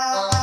Uh...